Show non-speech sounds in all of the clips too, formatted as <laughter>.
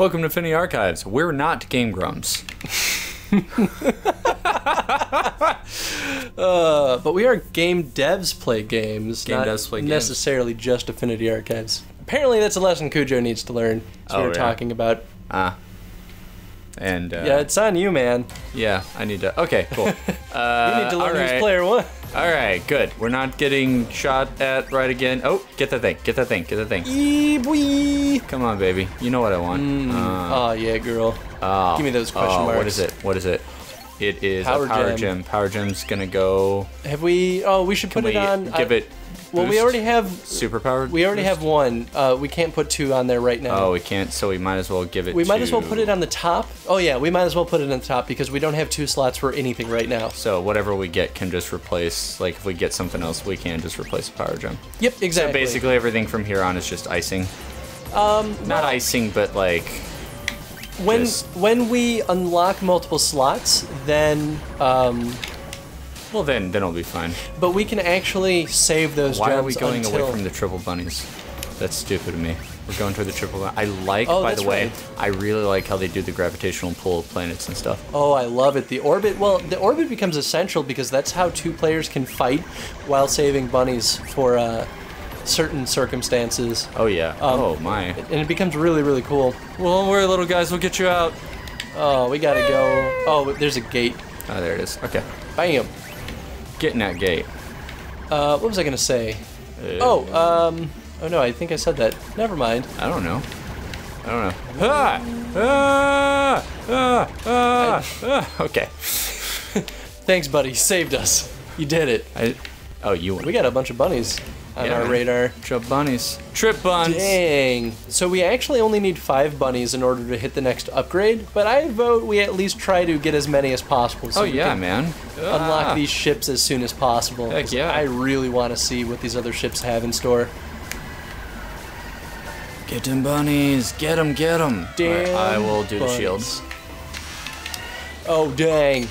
Welcome to Affinity Archives. We're not Game Grumps. <laughs> Uh, but we are game devs play games. Game not devs play games. necessarily just Affinity Archives. Apparently, that's a lesson Cujo needs to learn. That's what Oh, we were yeah. talking about. Ah. And uh, Yeah, it's on you, man. yeah, I need to. Okay, cool. <laughs> You Uh, need to learn all who's right. player one. All right, good. We're not getting shot at right again. Oh, get that thing. Get that thing. Get that thing. Eee. Come on, baby. You know what I want. Uh, Oh yeah, girl. oh, give me those question oh, marks. is it? What is it? It is Power a power gem. gem. Power gem's gonna go. Have we? Oh, we should Can put we it on. give I- it? Well, we already have. superpowered. We already boost? have one. Uh, we can't put two on there right now. Oh, we can't. So we might as well give it. we might as well put it on the top. Oh yeah, we might as well put it on the top because we don't have two slots for anything right now. So whatever we get can just replace. Like if we get something else, we can just replace a power gem. Yep, exactly. So basically, everything from here on is just icing. Um, not icing, but like when just- when we unlock multiple slots, then um, well, then then it'll be fine. but we can actually save those Why gems are we going until, away from the triple bunnies? That's stupid of me. We're going toward the triple. bun- I like, Oh, by the way, right. I really like how they do the gravitational pull of planets and stuff. Oh, I love it. The orbit. Well, the orbit becomes essential because that's how two players can fight while saving bunnies for uh, certain circumstances, Oh yeah. Um, oh my. and it becomes really really cool. Well, don't worry, little guys. We'll get you out. Oh, we gotta go. Oh, there's a gate. Oh, there it is. Okay. Bam. Getting that gate. Uh, what was I gonna say? Uh, Oh, um, oh no, I think I said that. Never mind. I don't know. I don't know. Ah! Ah! Ah! Ah! ah. Okay. <laughs> Thanks, buddy. Saved us. You did it. I, oh, you We got a bunch of bunnies on Yeah, our man. radar. Trip bunnies. Trip buns. Dang. So we actually only need five bunnies in order to hit the next upgrade, but I vote we at least try to get as many as possible. So Oh yeah, can man. Unlock Ah. these ships as soon as possible. Heck 'cause yeah. I really want to see what these other ships have in store. Get them bunnies. Get them. Get them. Damn I will do the shields. Oh dang.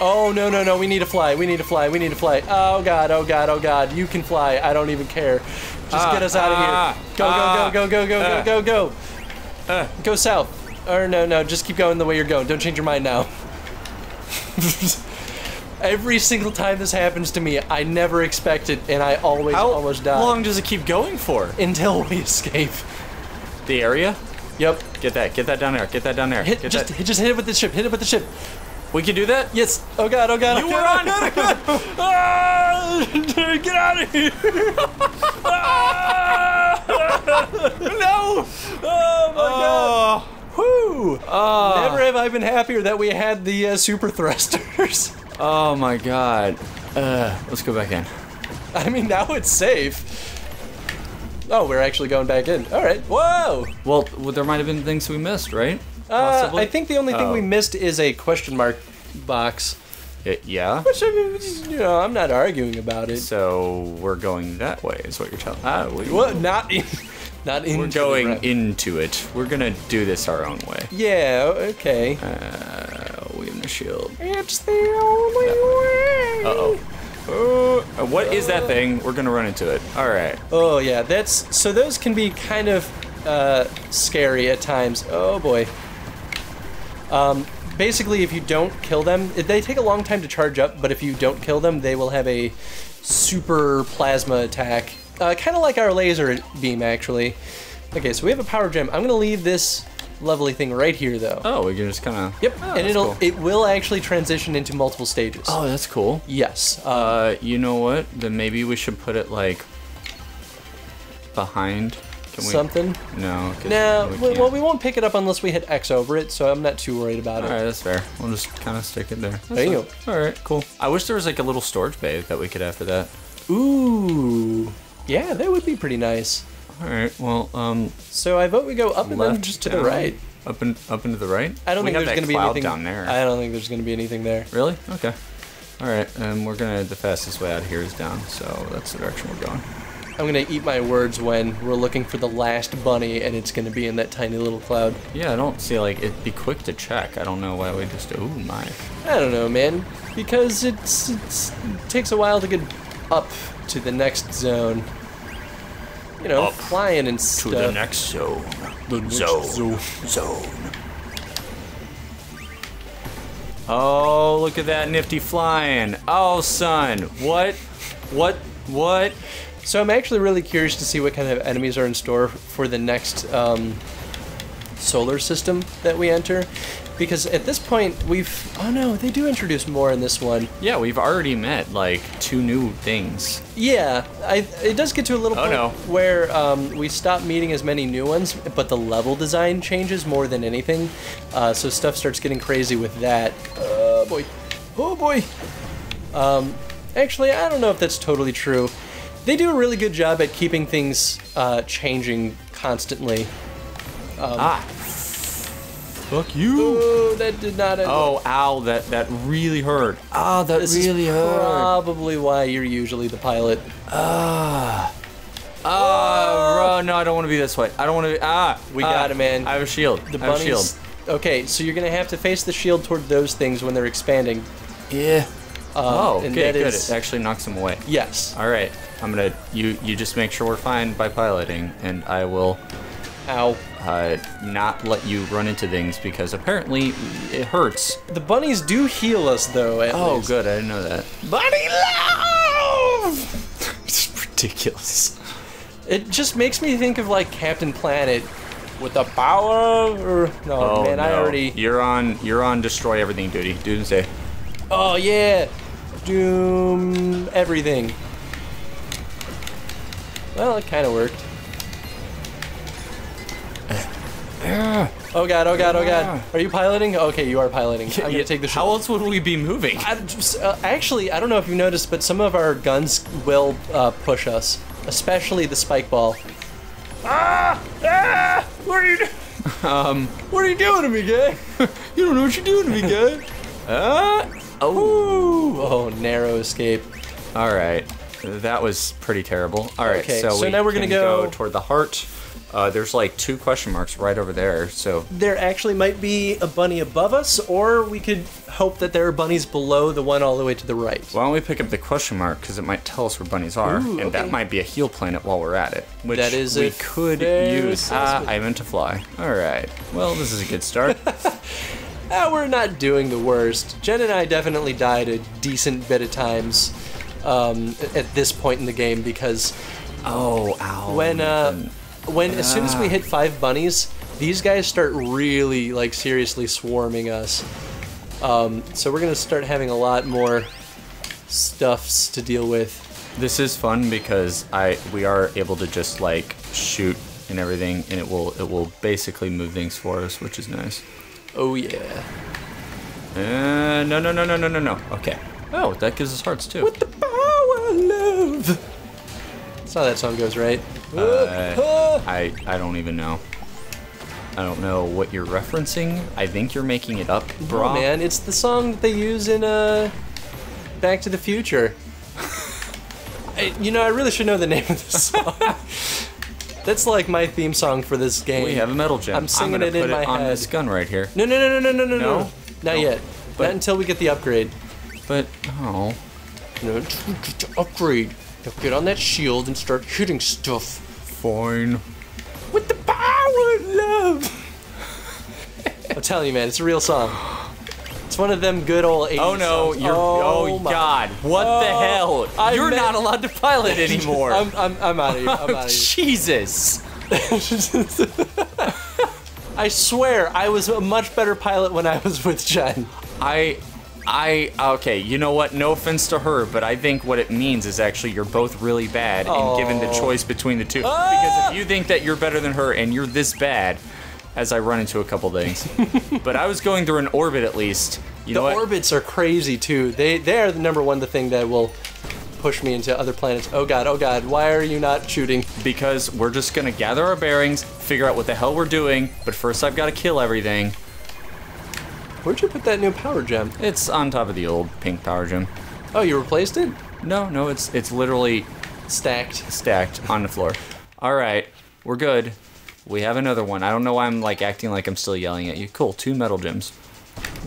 Oh no no no! We need to fly. We need to fly. We need to fly. Oh god! Oh god! Oh god! You can fly. I don't even care. Just Ah, get us out of ah, here. Go ah, go go go go uh, go go go uh. go south. Or no no, just keep going the way you're going. Don't change your mind now. <laughs> Every single time this happens to me, I never expect it, and I always How almost die How long does it keep going for? until we escape. The area? Yep. Get that. Get that down there. Get that down there. Hit just that. just hit it with the ship. Hit it with the ship. We can do that. Yes. Oh god. Oh god. You oh were god, on. oh god, oh god. Ah! <laughs> Get out of here. <laughs> no. Oh my god. Oh. Whoo. Oh. Never have I been happier that we had the uh, super thrusters. <laughs> Oh my god. Uh, let's go back in. I mean, now it's safe. Oh, we're actually going back in. All right. Whoa. Well, well there might have been things we missed, right? Uh, I think the only thing Oh. we missed is a question mark box. Y- yeah. Which I mean, you know, I'm not arguing about it. So we're going that way, is what you're telling. Ah, we, What? Not in. <laughs> Not in. we're going into it. We're gonna do this our own way. Yeah. Okay. Uh, we have the shield. It's the only way. Uh oh. Uh, what is that thing? We're gonna run into it. All right. Oh yeah, that's so those can be kind of uh, scary at times. Oh boy. Um, basically, if you don't kill them, they take a long time to charge up. But if you don't kill them, they will have a super plasma attack, uh, kind of like our laser beam actually. Okay, so we have a power gem. I'm gonna leave this lovely thing right here though. Oh, we can just kind of. Yep, Oh, and it'll cool. it will actually transition into multiple stages. Oh, that's cool. Yes. Uh, Uh, you know what? Then maybe we should put it like behind. Can we? something. No. No, we well, we won't pick it up unless we hit X over it, so I'm not too worried about All it. All right, that's fair. We'll just kind of stick it there. That's There you fine. All right, cool. I wish there was like a little storage bay that we could have for that. Ooh, yeah, that would be pretty nice. All right. Well, um, So I vote we go up and then just to the right. Up and up and to the right. I don't we think there's going to be anything down there. I don't think there's going to be anything there. Really? Okay. All right, and we're gonna the fastest way out of here is down, so that's the direction we're going. I'm going to eat my words when we're looking for the last bunny and it's going to be in that tiny little cloud. Yeah, I don't see like it'd be quick to check. I don't know why we just. Oh my. I don't know, man, because it's, it's it takes a while to get up to the next zone. you know, Up flying and stuff. To stuff. the next zone. zone. Zone. Oh, look at that nifty flying. Oh, son. What? What? What? So I'm actually really curious to see what kind of enemies are in store for the next um, solar system that we enter, because at this point we've oh no they do introduce more in this one. Yeah, we've already met like two new things. Yeah, I, it does get to a little Oh, point no. where um, we stop meeting as many new ones, but the level design changes more than anything. Uh, so stuff starts getting crazy with that. Oh boy, oh boy. Um, actually, I don't know if that's totally true. They do a really good job at keeping things uh, changing constantly. ah. Fuck you. Oh, that did not. Oh, ow, that that really hurt. Ah, that this really is hurt. probably why you're usually the pilot. Ah. Ah, bro, no, I don't want to be this way. I don't want to be. Ah, We ah, got it, man. I have a shield. The I shield. bunnies. Okay, so you're gonna have to face the shield toward those things when they're expanding. Yeah. Oh, and okay, that good. is- It actually knocks them away. Yes. All right, I'm gonna. You you just make sure we're fine by piloting, and I will Ow. uh, not let you run into things because apparently it hurts. The bunnies do heal us, though. At Oh, least. good. I didn't know that. Bunny love. <laughs> it's ridiculous. It just makes me think of like Captain Planet with the power. Or, no, Oh man, no. I already. You're on. You're on. Destroy everything duty. Doomsday. Oh yeah, doom everything. Well, it kind of worked. Oh god! Oh god! Oh god! Are you piloting? Okay, you are piloting. I'm gonna <laughs> take the How else would we be moving? I just, uh, actually, I don't know if you noticed, but some of our guns will uh, push us, especially the spike ball. Ah! Ah! What are you doing? <laughs> Um, What are you doing to me, guy? <laughs> you don't know what you're doing to me, guy. Uh, oh. Oh, narrow escape. All right, that was pretty terrible. All right, Okay, so, so we now we're gonna can go- toward the heart. Uh, there's like two question marks right over there. So There actually might be a bunny above us, or we could hope that there are bunnies below the one all the way to the right. why don't we pick up the question mark because it might tell us where bunnies are, Ooh, and that might be a heal planet while we're at it. Which That is we could use. Ah. I meant to fly. All right. Well, this is a good start. <laughs> Ah, we're not doing the worst. Jen and I definitely died a decent bit of times um, at this point in the game because oh, ow. when uh, when as soon as we Ah. hit five bunnies, these guys start really like seriously swarming us. Um, so we're gonna start having a lot more stuffs to deal with. This is fun because I we are able to just like shoot and everything, and it will it will basically move things for us, which is nice. Oh yeah. Uh, no, no, no, no, no, no, no. Okay. Oh, that gives us hearts too. With the power of love. That's how that song goes, right? Uh, I I don't even know. I don't know what you're referencing. I think you're making it up, bro. Oh man, it's the song that they use in uh, Back to the Future. <laughs> I, you know, I really should know the name of this <laughs> song. That's like my theme song for this game. We have a metal gem. I'm singing gonna it in put my on head. this gun right here. No, no, no, no, no, no, no, No? no. Not No. yet. But- Not until we get the upgrade. But oh, No, to get the upgrade. Now get on that shield and start hitting stuff. fine. With the power of love. <laughs> I'm telling you, man, it's a real song. It's one of them good old 80s Oh no, songs. you're. Oh, my- God! What the Oh, hell? I you're meant- not allowed to pilot <laughs> anymore. I'm, I'm, I'm out of here. I'm out of here. Jesus. <laughs> I swear, I was a much better pilot when I was with Jen. I, I, okay, you know what? No offense to her, but I think what it means is actually you're both really bad, and given the Oh. choice between the two. Ah! Because if you think that you're better than her and you're this bad, as I run into a couple things, <laughs> but I was going through an orbit at least. You The know what? orbits are crazy too. They they are the number one the thing that will push me into other planets. Oh god, oh god, why are you not shooting? Because we're just gonna gather our bearings, figure out what the hell we're doing, but first I've got to kill everything. Where'd you put that new power gem? It's on top of the old pink power gem. Oh, you replaced it? No, no, it's it's literally Stacked. stacked on the floor. All right, we're good. We have another one. I don't know why I'm like acting like I'm still yelling at you. Cool, two metal gems.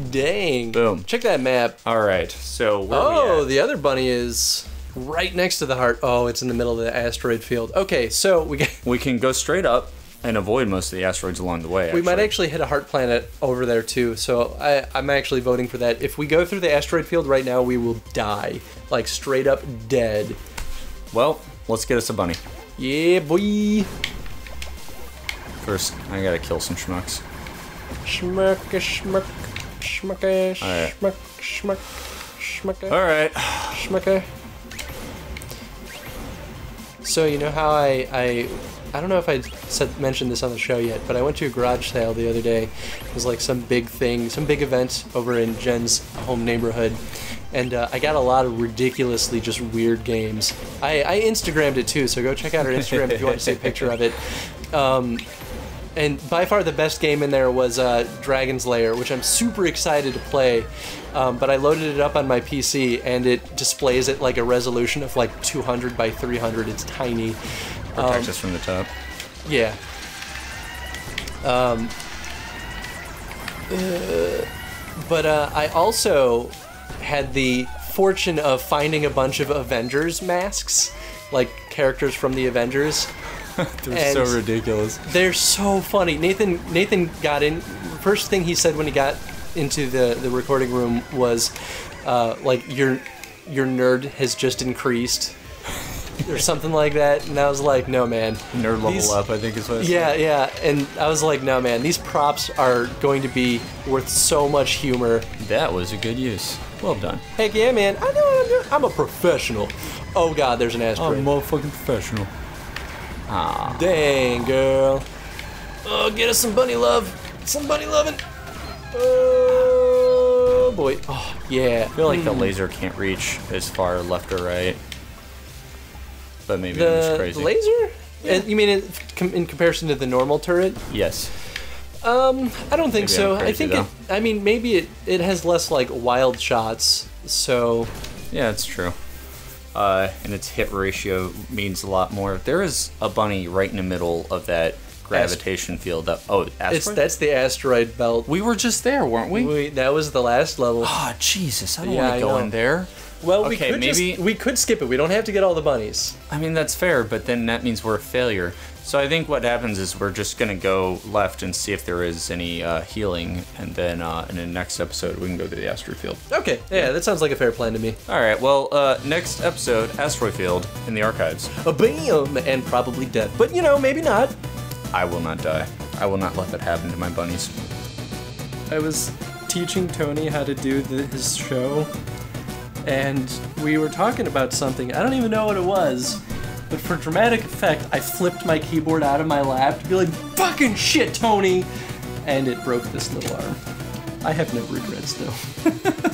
Dang. Boom. Check that map. All right, so where are Oh, the other bunny is Right next to the heart. Oh, it's in the middle of the asteroid field. Okay, so we get, We can go straight up and avoid most of the asteroids along the way. we might actually hit a heart planet over there too. So I, I'm actually voting for that. If we go through the asteroid field right now, we will die, like straight up dead. Well, let's get us a bunny. Yeah, boy. First, I gotta kill some schmucks. Schmuck, schmuck, schmuck, Alright. schmuck, schmuck, schmuck, All right. schmuck. So you know how I I I don't know if I said mentioned this on the show yet, but I went to a garage sale the other day. It was like some big thing, some big event over in Jen's home neighborhood, and uh, I got a lot of ridiculously just weird games. I, I Instagrammed it too, so go check out our Instagram if you want to see a picture of it. Um, and by far the best game in there was uh, Dragon's Lair, which I'm super excited to play. Um, but I loaded it up on my PC and it displays it like a resolution of like 200 by 300. It's tiny. Protect us from the top. Yeah. Um, uh, but uh, I also had the fortune of finding a bunch of Avengers masks, like characters from the Avengers. <laughs> They're so ridiculous. They're so funny. Nathan Nathan got in. First thing he said when he got into the the recording room was, uh, like your your nerd has just increased, or <laughs> something like that. And I was like, no man. Nerd level These- up, I think is what Yeah, said. yeah. And I was like, no man, these props are going to be worth so much humor. That was a good use. Well done. Heck yeah, man. I know what I'm doing. I'm a professional. Oh god, there's an I'm a motherfucking professional. Dang, girl. Oh, get us some bunny love. Some bunny loving. Oh, boy. Oh, yeah. I feel like the laser can't reach as far left or right. But maybe I'm just The crazy. laser? Uh, You mean in, in comparison to the normal turret? yes. Um, I don't think Maybe so. I think it. I mean, maybe it it has less like wild shots. So Yeah, it's true. Uh, and its hit ratio means a lot more. There is a bunny right in the middle of that gravitation field. That oh, it's asteroid? that's the asteroid belt. we were just there, weren't we? We, that was the last level. Oh, Jesus! I don't Yeah, want to go in there. Well, we could maybe- just, we could skip it. We don't have to get all the bunnies. I mean, that's fair, but then that means we're a failure. So I think what happens is we're just gonna go left and see if there is any uh, healing, and then uh, in the next episode we can go to the asteroid field. Okay, yeah, that sounds like a fair plan to me. All right. Well, uh, next episode, asteroid field in the archives. A bam, and probably death. But you know, maybe not. I will not die. I will not let that happen to my bunnies. I was teaching Tony how to do the, his show, and we were talking about something. I don't even know what it was, but for dramatic effect, I flipped my keyboard out of my lap to be like, fucking shit, Tony! And it broke this little arm. I have no regrets, though. <laughs>